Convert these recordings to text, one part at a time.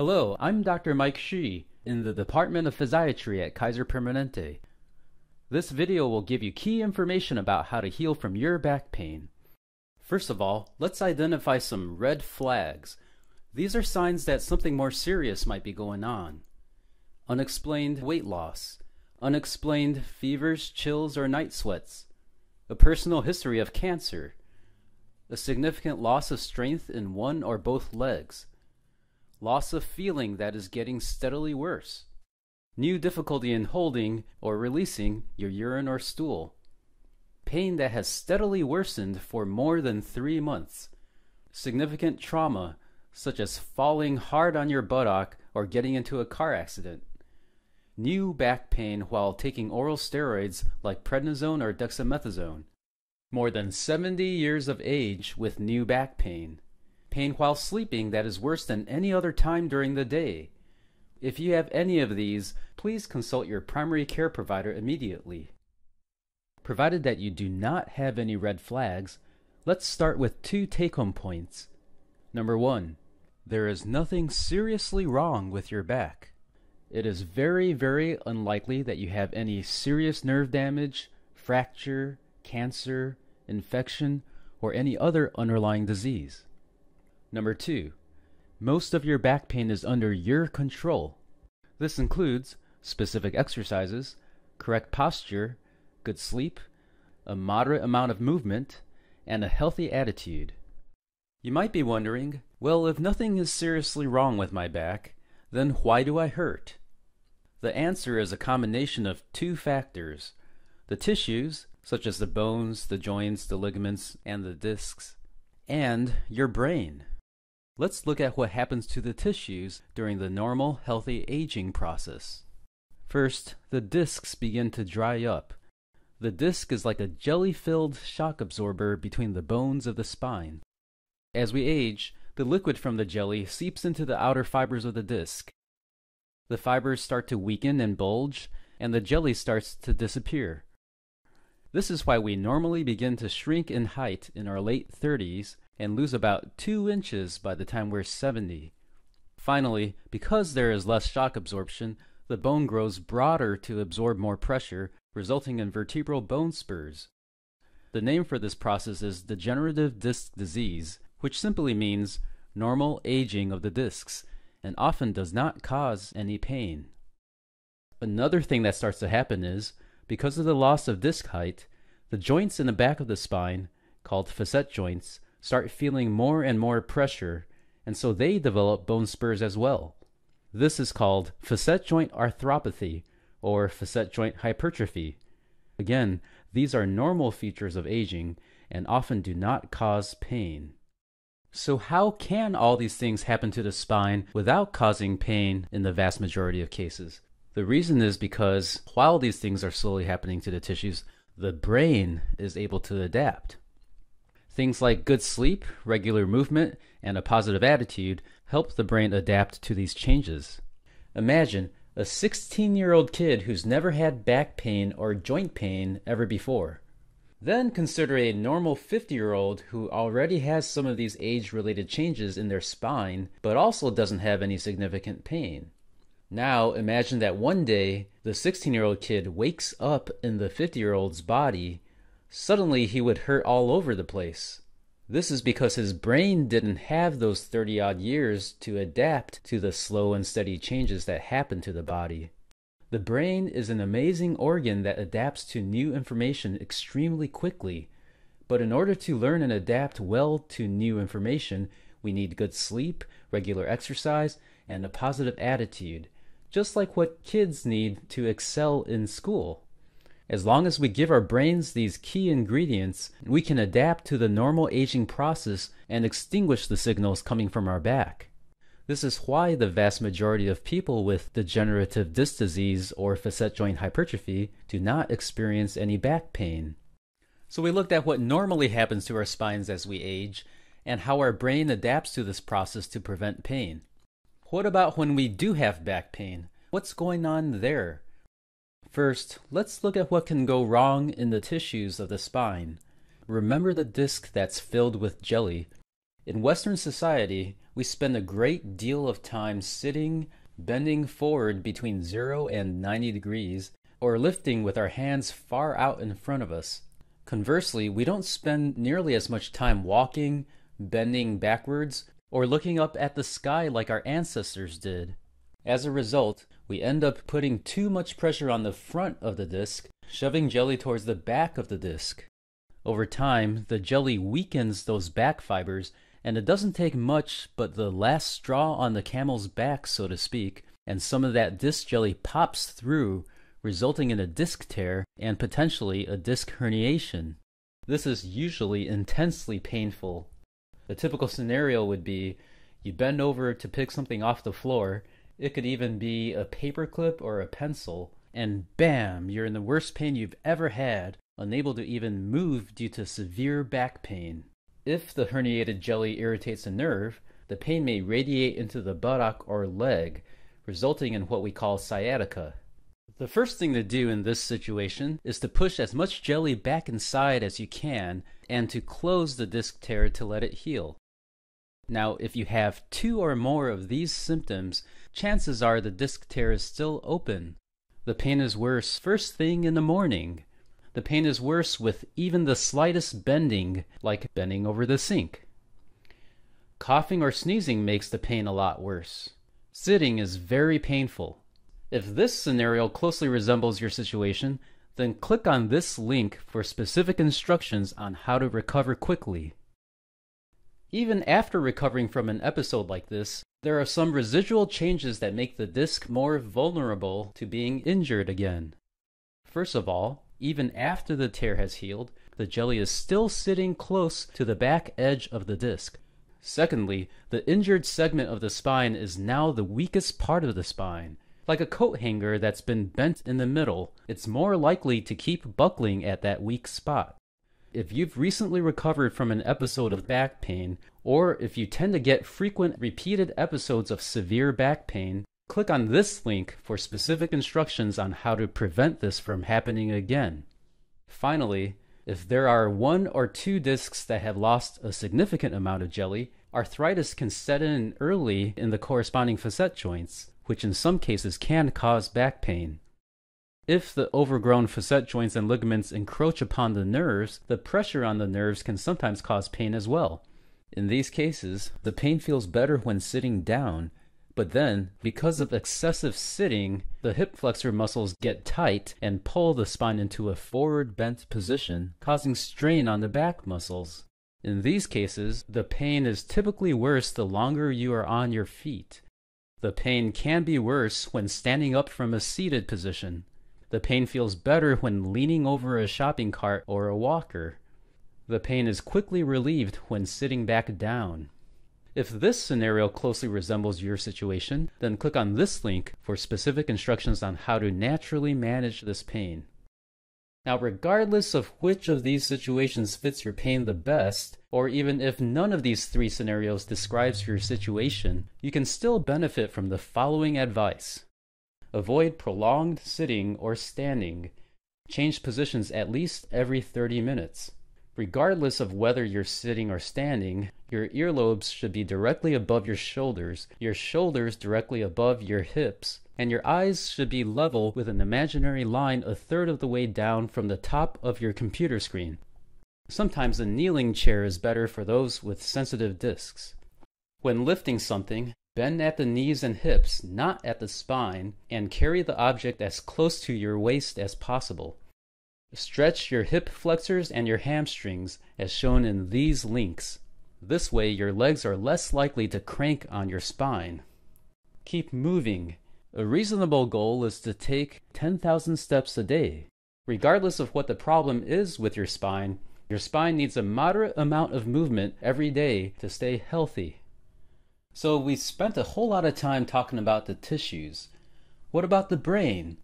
Hello, I'm Dr. Mike Hsu in the Department of Physiatry at Kaiser Permanente. This video will give you key information about how to heal from your back pain. First of all, let's identify some red flags. These are signs that something more serious might be going on. Unexplained weight loss, unexplained fevers, chills, or night sweats, a personal history of cancer, a significant loss of strength in one or both legs, loss of feeling that is getting steadily worse, new difficulty in holding or releasing your urine or stool, pain that has steadily worsened for more than three months, significant trauma such as falling hard on your buttock or getting into a car accident, new back pain while taking oral steroids like prednisone or dexamethasone, more than 70 years of age with new back pain. Pain while sleeping that is worse than any other time during the day. If you have any of these, please consult your primary care provider immediately. Provided that you do not have any red flags, let's start with two take home points. Number one, there is nothing seriously wrong with your back. It is very, very unlikely that you have any serious nerve damage, fracture, cancer, infection, or any other underlying disease. Number two, most of your back pain is under your control. This includes specific exercises, correct posture, good sleep, a moderate amount of movement, and a healthy attitude. You might be wondering, well, if nothing is seriously wrong with my back, then why do I hurt? The answer is a combination of two factors the tissues such as the bones, the joints, the ligaments, and the discs, and your brain. Let's look at what happens to the tissues during the normal, healthy aging process. First, the discs begin to dry up. The disc is like a jelly filled shock absorber between the bones of the spine. As we age, the liquid from the jelly seeps into the outer fibers of the disc. The fibers start to weaken and bulge, and the jelly starts to disappear. This is why we normally begin to shrink in height in our late 30s and lose about 2 inches by the time we're 70. Finally, because there is less shock absorption, the bone grows broader to absorb more pressure, resulting in vertebral bone spurs. The name for this process is degenerative disc disease, which simply means normal aging of the discs and often does not cause any pain. Another thing that starts to happen is because of the loss of disc height, the joints in the back of the spine, called facet joints, start feeling more and more pressure, and so they develop bone spurs as well. This is called facet joint arthropathy or facet joint hypertrophy. Again, these are normal features of aging and often do not cause pain. So, how can all these things happen to the spine without causing pain in the vast majority of cases? The reason is because while these things are slowly happening to the tissues, the brain is able to adapt. Things like good sleep, regular movement, and a positive attitude help the brain adapt to these changes. Imagine a 16 year old kid who's never had back pain or joint pain ever before. Then consider a normal 50 year old who already has some of these age related changes in their spine, but also doesn't have any significant pain. Now imagine that one day the 16 year old kid wakes up in the 50 year old's body. Suddenly he would hurt all over the place. This is because his brain didn't have those 30 odd years to adapt to the slow and steady changes that happen to the body. The brain is an amazing organ that adapts to new information extremely quickly. But in order to learn and adapt well to new information, we need good sleep, regular exercise, and a positive attitude just like what kids need to excel in school. As long as we give our brains these key ingredients, we can adapt to the normal aging process and extinguish the signals coming from our back. This is why the vast majority of people with degenerative disc disease or facet joint hypertrophy do not experience any back pain. So, we looked at what normally happens to our spines as we age and how our brain adapts to this process to prevent pain. What about when we do have back pain? What's going on there? First, let's look at what can go wrong in the tissues of the spine. Remember the disc that's filled with jelly. In Western society, we spend a great deal of time sitting, bending forward between 0 and 90 degrees, or lifting with our hands far out in front of us. Conversely, we don't spend nearly as much time walking, bending backwards, or looking up at the sky like our ancestors did. As a result, we end up putting too much pressure on the front of the disc, shoving jelly towards the back of the disc. Over time, the jelly weakens those back fibers, and it doesn't take much but the last straw on the camel's back, so to speak, and some of that disc jelly pops through, resulting in a disc tear and potentially a disc herniation. This is usually intensely painful. The typical scenario would be you bend over to pick something off the floor, it could even be a paperclip or a pencil, and bam, you're in the worst pain you've ever had, unable to even move due to severe back pain. If the herniated jelly irritates a nerve, the pain may radiate into the buttock or leg, resulting in what we call sciatica. The first thing to do in this situation is to push as much jelly back inside as you can and to close the disc tear to let it heal. Now, if you have two or more of these symptoms, chances are the disc tear is still open. The pain is worse first thing in the morning. The pain is worse with even the slightest bending, like bending over the sink. Coughing or sneezing makes the pain a lot worse. Sitting is very painful. If this scenario closely resembles your situation, then click on this link for specific instructions on how to recover quickly. Even after recovering from an episode like this, there are some residual changes that make the disc more vulnerable to being injured again. First of all, even after the tear has healed, the jelly is still sitting close to the back edge of the disc. Secondly, the injured segment of the spine is now the weakest part of the spine, like a coat hanger that's been bent in the middle, it's more likely to keep buckling at that weak spot. If you've recently recovered from an episode of back pain, or if you tend to get frequent repeated episodes of severe back pain, click on this link for specific instructions on how to prevent this from happening again. Finally, if there are one or two discs that have lost a significant amount of jelly, arthritis can set in early in the corresponding facet joints, which in some cases can cause back pain. If the overgrown facet joints and ligaments encroach upon the nerves, the pressure on the nerves can sometimes cause pain as well. In these cases, the pain feels better when sitting down, but then, because of excessive sitting, the hip flexor muscles get tight and pull the spine into a forward bent position, causing strain on the back muscles. In these cases, the pain is typically worse the longer you are on your feet. The pain can be worse when standing up from a seated position. The pain feels better when leaning over a shopping cart or a walker. The pain is quickly relieved when sitting back down. If this scenario closely resembles your situation, then click on this link for specific instructions on how to naturally manage this pain. Now, regardless of which of these situations fits your pain the best, or even if none of these three scenarios describes your situation, you can still benefit from the following advice. Avoid prolonged sitting or standing. Change positions at least every 30 minutes. Regardless of whether you're sitting or standing, your earlobes should be directly above your shoulders, your shoulders directly above your hips, and your eyes should be level with an imaginary line a third of the way down from the top of your computer screen. Sometimes a kneeling chair is better for those with sensitive discs. When lifting something, bend at the knees and hips, not at the spine, and carry the object as close to your waist as possible. Stretch your hip flexors and your hamstrings as shown in these links. This way, your legs are less likely to crank on your spine. Keep moving a reasonable goal is to take 10,000 steps a day. Regardless of what the problem is with your spine, your spine needs a moderate amount of movement every day to stay healthy. So, we spent a whole lot of time talking about the tissues. What about the brain?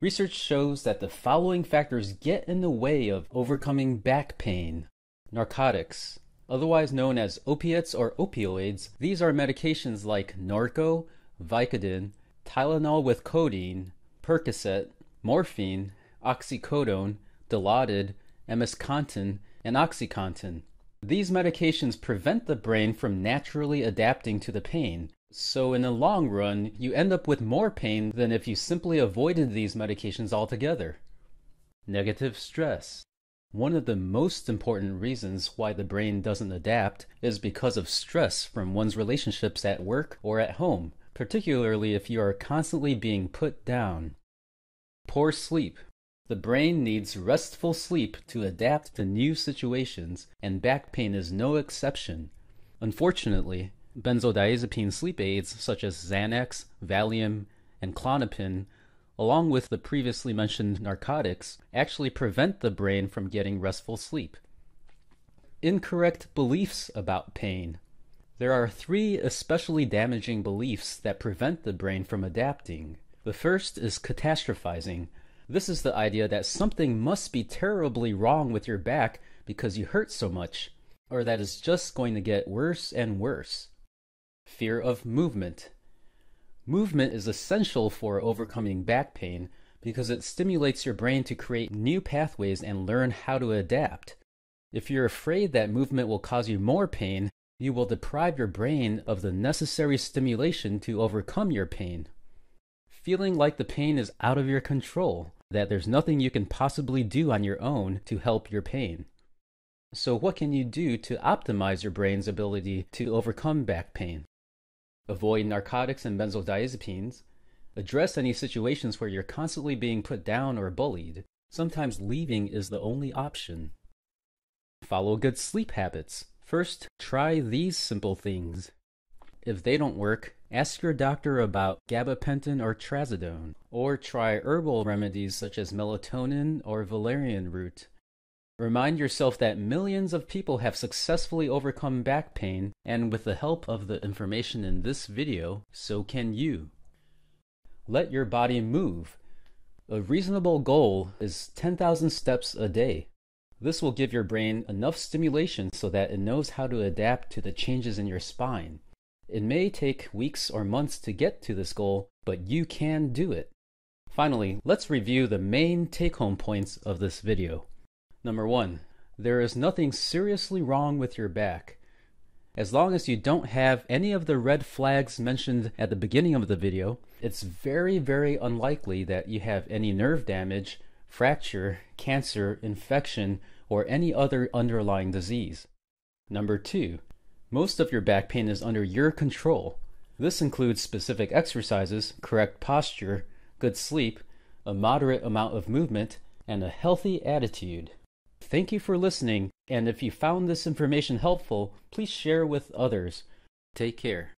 Research shows that the following factors get in the way of overcoming back pain. Narcotics, otherwise known as opiates or opioids, these are medications like Norco, Vicodin, Tylenol with codeine, Percocet, morphine, oxycodone, Dilaudid, MS Contin, and OxyContin. These medications prevent the brain from naturally adapting to the pain. So, in the long run, you end up with more pain than if you simply avoided these medications altogether. Negative stress. One of the most important reasons why the brain doesn't adapt is because of stress from one's relationships at work or at home, particularly if you are constantly being put down. Poor sleep. The brain needs restful sleep to adapt to new situations, and back pain is no exception. Unfortunately, benzodiazepine sleep aids such as Xanax, Valium, and Klonopin, along with the previously mentioned narcotics, actually prevent the brain from getting restful sleep. Incorrect beliefs about pain. There are three especially damaging beliefs that prevent the brain from adapting. The first is catastrophizing, this is the idea that something must be terribly wrong with your back because you hurt so much, or that it's just going to get worse and worse. Fear of movement. Movement is essential for overcoming back pain because it stimulates your brain to create new pathways and learn how to adapt. If you're afraid that movement will cause you more pain, you will deprive your brain of the necessary stimulation to overcome your pain. Feeling like the pain is out of your control that there's nothing you can possibly do on your own to help your pain. So, what can you do to optimize your brain's ability to overcome back pain? Avoid narcotics and benzodiazepines. Address any situations where you're constantly being put down or bullied. Sometimes leaving is the only option. Follow good sleep habits. First, try these simple things. If they don't work, ask your doctor about gabapentin or trazodone, or try herbal remedies such as melatonin or valerian root. Remind yourself that millions of people have successfully overcome back pain, and with the help of the information in this video, so can you. Let your body move. A reasonable goal is 10,000 steps a day. This will give your brain enough stimulation so that it knows how to adapt to the changes in your spine. It may take weeks or months to get to this goal, but you can do it. Finally, let's review the main take-home points of this video. Number one, there is nothing seriously wrong with your back. As long as you don't have any of the red flags mentioned at the beginning of the video, it's very, very unlikely that you have any nerve damage, fracture, cancer, infection, or any other underlying disease. Number two, most of your back pain is under your control. This includes specific exercises, correct posture, good sleep, a moderate amount of movement, and a healthy attitude. Thank you for listening, and if you found this information helpful, please share with others. Take care.